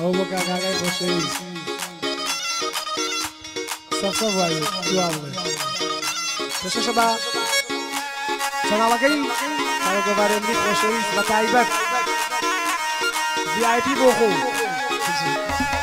Eu vou cagar aí vocês. Só só vai, do aula. Deixa eu chamar. Chamar lá quem? Para que vai vir vocês, vai. VIP Borro.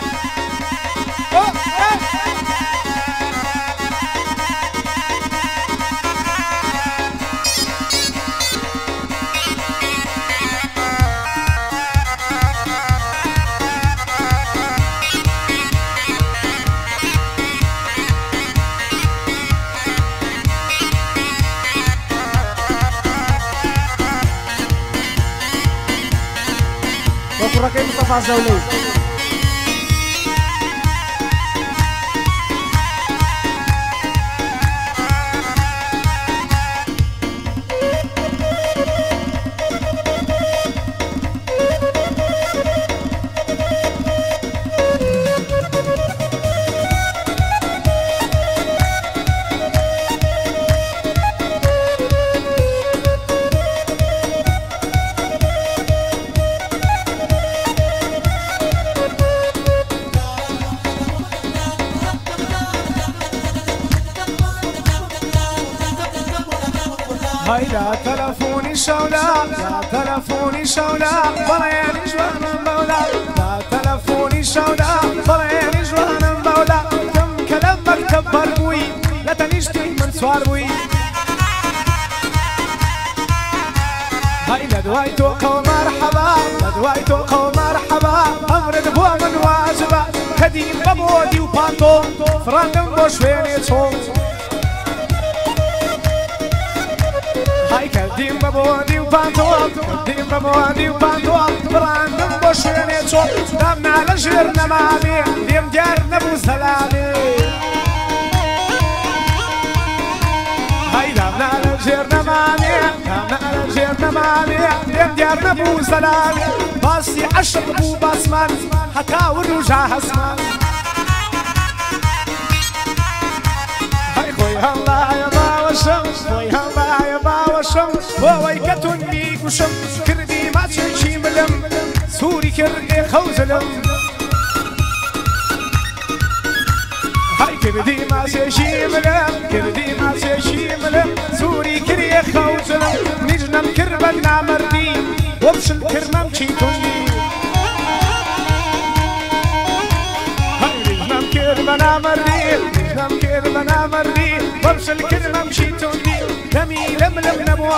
vazão, não. تلفوني شولا بلياني جوانا مولا. يا تلفوني شولا بلياني جوانا مولا. كم كلام مكتب بربوي لا تنشتي من سوار بوي. هاي لدوايتو قو مرحبا لدوايتو قو مرحبا. أمرد بوا من واجبا كديم ببودي وبانتو فراندم بوشويني تصوم هاي كديم ببودي وبانتوب كديم ببودي وبانتوب براندم بوشيني تصوب دامنا على جيرنا مامي ديم ديارنا بو سلامي هاي دامنا على جيرنا دامنا على جيرنا مامي ديم ديارنا بو سلامي باسي عشق بو باسمان حكا ورجع هسمان هاي خوي هلا يا باوى الشمس خوي هلا يا باوى الشمس بوي كتوني كوشم كردي ما تشي ملم سوري كردي خوزلم هاي كردي ما تشي ملم كردي ما تشي ملم سوري كردي خوزلم نجنم كربك نامردي وبش الكرمم تشيتوني هاي نجنم مردي نجنم كربنا مردي وبش الكرمم تشيتوني دمي لملم نبوا.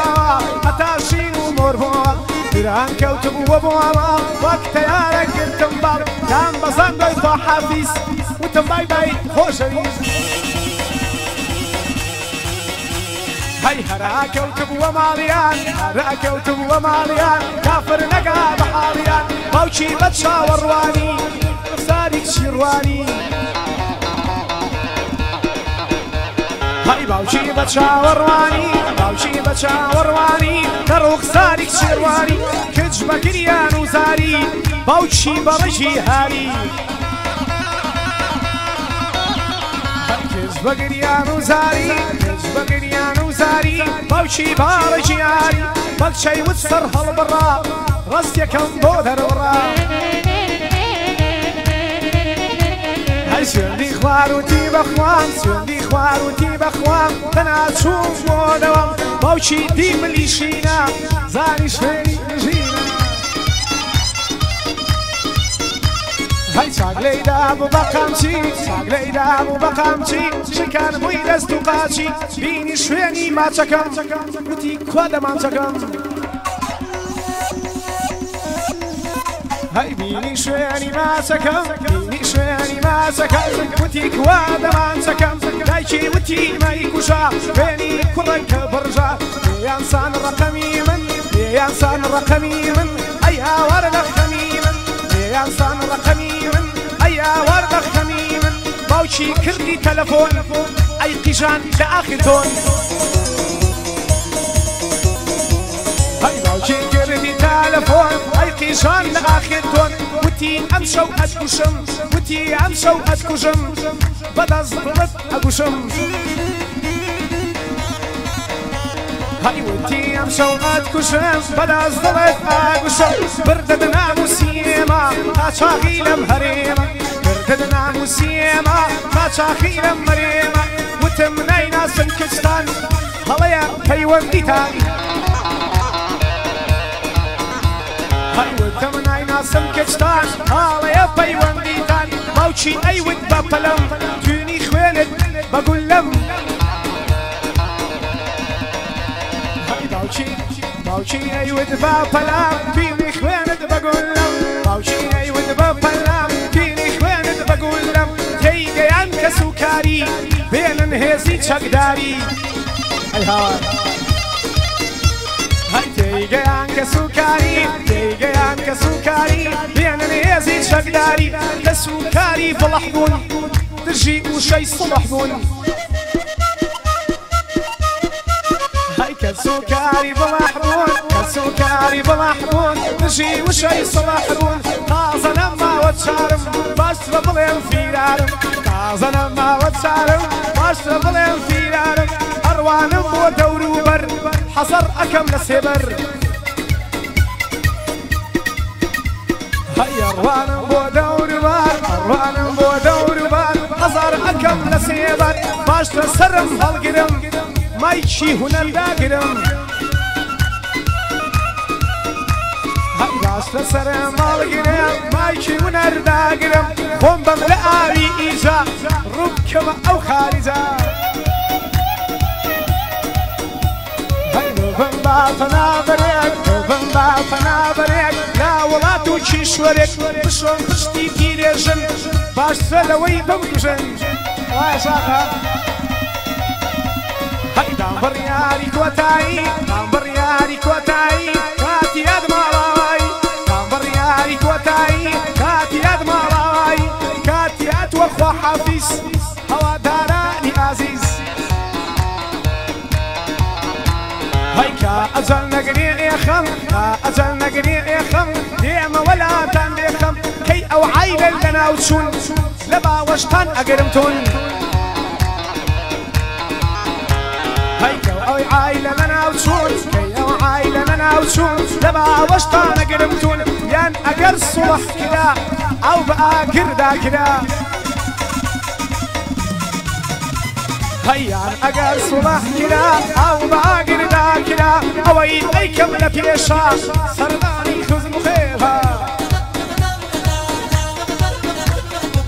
هتاشين ومرفوع دران كوتب وبوا. وقت يارك قلتم باب كان بزان دوي حافيس وتم باي خوشريس هاي هرا كوتب وماليان هرا كوتب وماليان كافر نقا بحاليان باوشي بتشاور واني سارك شيرواني. هەی باوکی بە چاوەڕوانی باوکی بە چاوەڕوانی کە ڕۆکساری کچێوانی کچ بەگریان و زاری باوکی بەڕژی هاری کچ بەگریان و زاری کچ بەگریان و زاری باوکی باڕژیاری بەکچەی وت سەر هەڵبڕا ڕستیەکەم بۆ دەرەڕا. ئەی سوێندی خوار وتی بەخوام سوێندی خوار وتی بەخوام. تەنا چوم بۆنەوەم باوچی دی ملیشینە زانی شوێنی نژینە هەی چاک لەیدا بوو بەقامچی چاک لەیدا بوو بەقامچی شکار بووی دەست و قاچی. بینی شوێنی ماچەکەم وتی کوا دەمانچەکەم هەی بینی شوێنی ماسەکەم كوادا ما سكم دايشي وتي ما يكوشا. بيني كرك برجا. يا إنسان رقمي من. يا إنسان رقمي من. أيا ورد خمي من. يا إنسان رقمي من. أيا ورد خمي من. باوشي كردي تلفون. أي قيشان لاخذون هاي اي قيشان لاخذون وتي أمشو اتكشم وتي أمشو اتكشم بدا زبط اكشم هەیوتی ئەم شەوقات کوشم بەداز دڵێت ئاگوشم بردە نام و سیێما تا چاقی لەم هەرێمە بردە نام و سیێما تا چاقی لەم وتم نایناسم کچتان هەڵەیە نایناسم کچتان هاڵەیە پەیوەندیتان باوچی ئەیوت بە پەلەم توێنی خوێنت بەگولەم باوچی باوچی ئەیوت با پەلام بینی خوێنت بەگولەم باوچی ئەیوت بە پەلام بینی خوێنت بەگولەم تێیگەیان کەس و کاری بێنن هێزی چەکداری ئەی هاوار هەی تێیگەیان کەس و کاری تێیگەیان کەس و کاری بێنن هێزی چەکداری کەس و کاری فڵح بوون دژی وشەی سڵح بوون هاي كسوكاري بمحبون كسوكاري بمحبون نجي وشي صلاحبون طازة لما وتشارم باش بلين فيرارم طازة لما وتشارم باش بلين فيرارم أروانم بو دور وبر حصر أكم لسبر هيا أروانم بو دور وبر أروانم بو دور وبر حصر أكم لسبر باش تسرم هالقرم مایکی هوەنداگرم باش لەسەر ماڵگرم مایکی هوەرداگرم خۆم بەم لە ئاوی ئیجا ڕووکەمە ئەو خارجە بم با فەنابرێک بم با فەنابرێک لا وڵات و کیشوەرێک بشۆم پشتی پیرێژن باشترە لەوەی بمکوژن وای ساقا هەیدام بڕیاری کۆتایی دام بڕیاری کۆتایی کاتی یاد ماڵاوایی دام بڕیاری کۆتایی کاتی یاد ماڵاوایی کاتی یاد وەخوا حافیز هەوادارانی هەیکا ئەجەل نەگری ئێخەم کا ئەجەل نەگری ئێخەم دێمە وەلاتان دێخەم کەی ئەو عیلە لەناو چوون لە باوەشتان ئەگەرم تون هيكا أوي عايلة لنا وتشون كي أو عايلة لنا وتشون لبا وشطانة قرمتون يان أقر صلح كدا أو بآكر دا كدا هيان أقر صلح كدا أو بآكر دا كدا أوي أيكم لبيشا سرداني خذ مخيفا.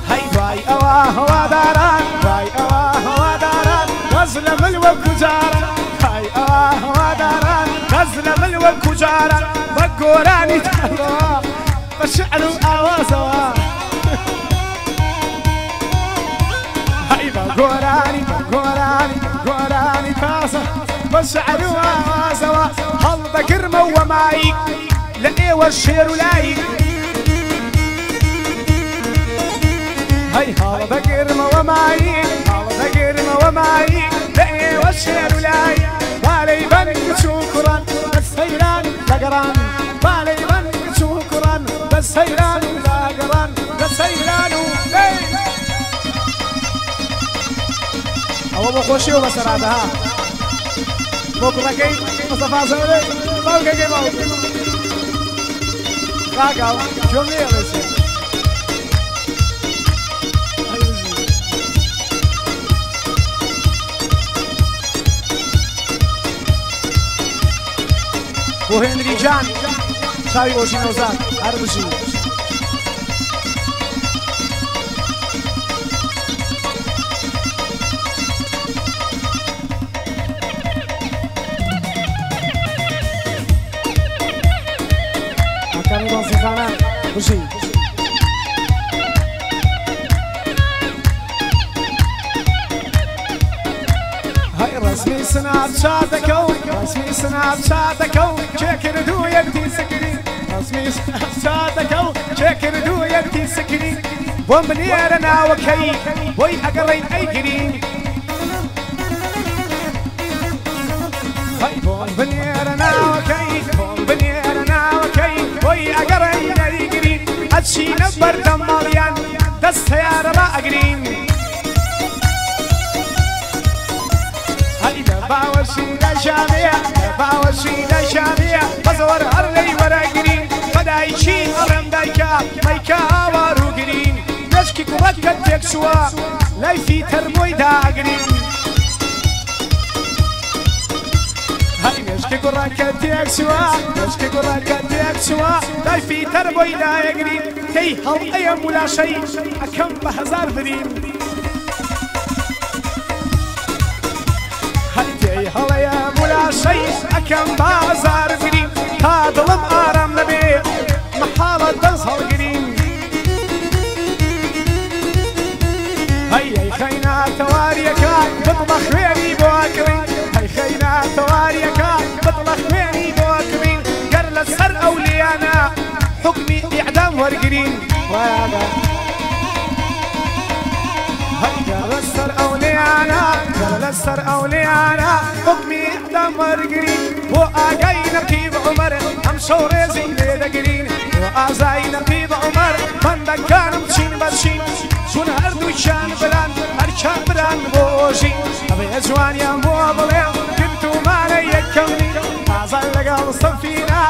هاي باي أوا هوا داران باي أوا هوا داران غزل ملوك جاران هاي أوا هوا داران غزل ملوك جاران بقوراني تهوا بشعر آوازوا هاي بقوراني بقوراني بقوراني تاسا بشعر آوازوا هل بكرمة ومايك لأيوة الشير ولايك هاي هذا بقرمة ومايك هذا بقرمة ومايك لأي والشير ولاي بالي بنك شكرا بس هيران لقران. بالي بنك شكرا بس هيران لقران بس هيران و خوشي وبسرعة ها مكركي مصطفى زهري که موكي راقب جميل يا و هنری جان شاوی باشی نوزد هر بشید بژی هاي رسمي سناب شاتكو رسمي سناب شاتكو شكر دو يكتي سكري. رسمي سناب شاتكو شكر دو يكتي سكري. بوم وكي بوي أقرين أي كريم. دەچینە بەردەم ماڵیان دەست هەیارە بە ئەگرین. هەیدە باوەشیدە شانەیە باوەشیدە شانەیە بەزەوەر هەر لەی وەرەگرین بەدایکی هەڕم دایکە مەیکە ئاوار وگرین دەشکی کوڕەت کە تێکشوە لایفی تەرمۆی داگرین. مشکی کوڕەکە تێکچووە مشکی کوڕەکە تێکچووە لای فیتەر بۆی دایەگرین کەی هەڵ ئەیە مولاشەی ئەکەم بە هەزار بریم هەیتێی هەڵەیە مولاشەی ئەکەم بازار بریم تا دڵم ئارام نەبێ محاڵە دەست هەڵگرین هەیەی خەینا تەواریەکە بڵە خوێنی بۆ کڕین هەی خەینا تەواریەکە بڵە حکمی ئیعدام وەرگرین وایە لەسەر ئەولیانە لەسەر ئەولیانە حکمی ئەدەم وەرگرین بۆ ئاگای نەقیب عمەر ئەم شەو ڕێزی لێ دەگرین بۆ ئازای نەقیب عمەر بەندەکانم چین بەچین چون هەردووچیان بلان هەرچان بران بۆژی ئەبێ جوانیان بۆ بڵێم گرتومانە یەکەمنی ئازای لەگەڵ سەفینە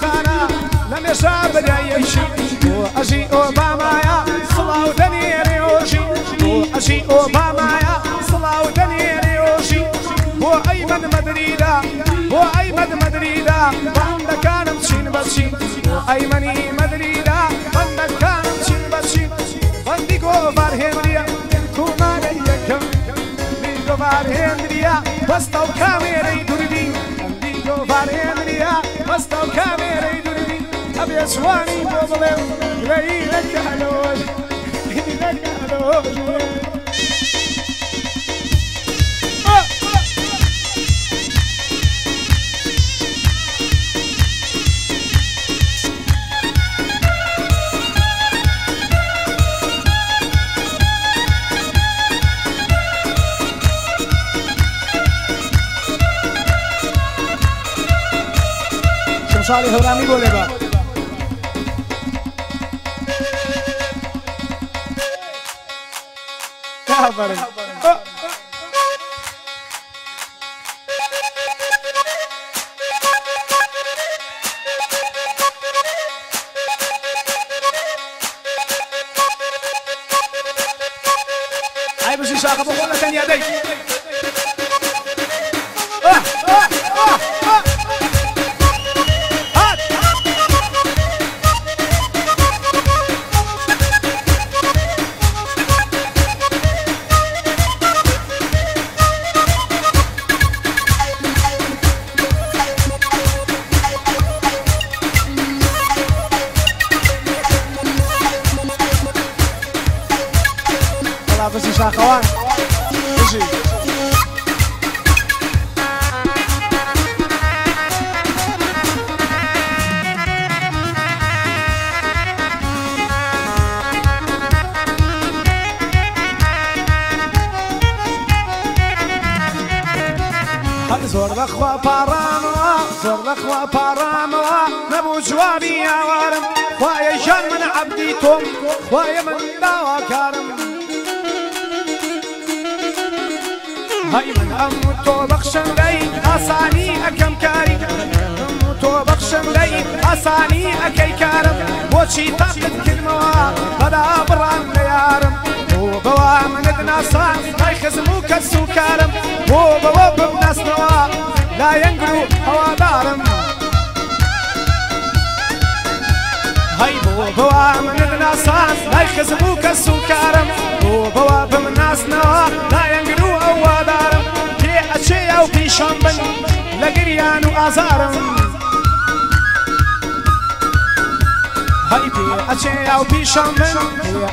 خانە لە مێشا بەدایەشی بۆ ئەژی ئۆبامایە سڵاو دەنێرێ ئۆژی بۆ ئەژی ئۆبامایە سڵاو دەنێرێ ئۆژی بۆ ئەیمەد مەدریدا بۆ ئەیمەد مەدریدا بەندەکانم چین بەچین بۆ ئەیمەنی مەدریدا بەندەکانم چین بەچین بەندی گۆڤار هێنریە بەندی گۆڤار هێنریە بەستە و کامێرەی دوردی بەندی گۆڤار هێنریە بەستە و کامێرەی دوردی ئەبێ جوانی بۆ بڵێم لەی لەکانەوەش لەکانەوەش साले हरामी बोलेगा। क्या زۆر بەخوا پاڕامەوە زۆر بەخوا پاڕامەوە نەبوو جوابی یاوارم خوایە ژان من عەبدی تۆم خوایە من داواکارم. هەی من ئەم تۆ بەخشندەی ئاسانی ئەەکەم کاری. تۆ بەخشندەی ئاسانی ئەەکەی کارم. بۆچی تاقت کردمەوە بەدا بڕان لە یارم بۆ بەوا منت ناسان يسمو كسو كارم بوب وب بنسنوا لا ينقلوا هوادارم هاي بوب من الناسان لا يخزمو كسو كارم بوب وب بنسنوا لا ينقلوا هوادارم كي أشي أو كي شامبن لقريان وآزارم گریان و ئازارم هەی پێ ئەچێ ئەو پیشان من پێ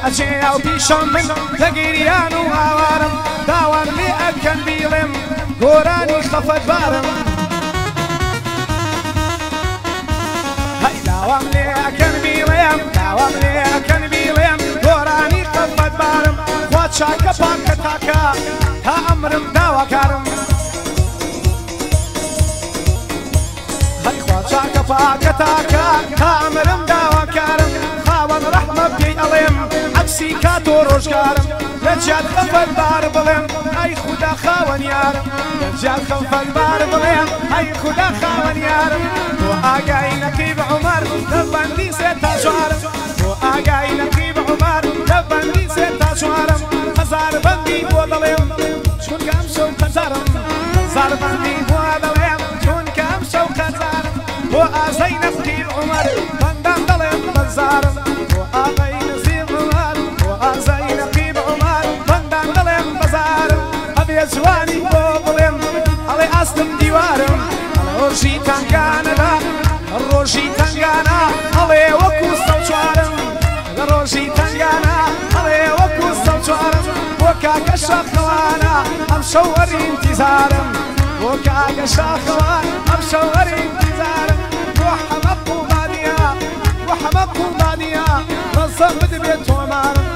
ئەچێ ئەو پیشان من لە گریان و هاوارم داوام لێ ئەکەن بیڵێم گۆرانی خەفەت بارم هەی داوام لێ ئەکەن بیڵێم داوام لێ ئەکەن بیڵێم گۆرانی خەفەت بارم خوا چاکە پاکە تاکە تا تا ئەمرم داواکارم خاوەن ڕەحمە پێی ئەڵێم. عەکس عکسی کات و ڕۆژگارم لە جات خەفەت بار بڵێم. ئەی خوددا خاوەنیارم لە جات خەفەت بار بڵێم. ئەی خوددا خاوەنیارم بۆ ئاگای نەقیب عمەر لە بەندی سێ تا چوارم بۆ ئاگای نەقیب عمەر لە بەندی سێ تا چوارم هەزار بەندی بۆ دەڵێم چونکە ئەم شەو قەزارم. هەزار بەندی بۆ دەڵێم چونکە ئەم شەو قەزارم. بۆ ئازەی نەقیب عمەر بەندان دەڵێم بەزارم بۆ ئاغای نەزیب عمەر بۆ ئازای نەقیب عمەر بەندان دەڵێم بەزارم ئەبێ جوانی بۆ بڵێم ئەڵێ ئاستم دیوارم. ڕۆژی تنگانەدا ڕۆژی تنگانە ئەڵێ وەکو سەو چوارم لە ڕۆژی تنگانە ئەڵێ وەکو سەو چوارم بۆ کاکە شەخەوانە ئەم شەوەری انتیزارم بۆ کاکە شاخەوان ئەم شەوەری همه قربانیا قسم بده به تو مرد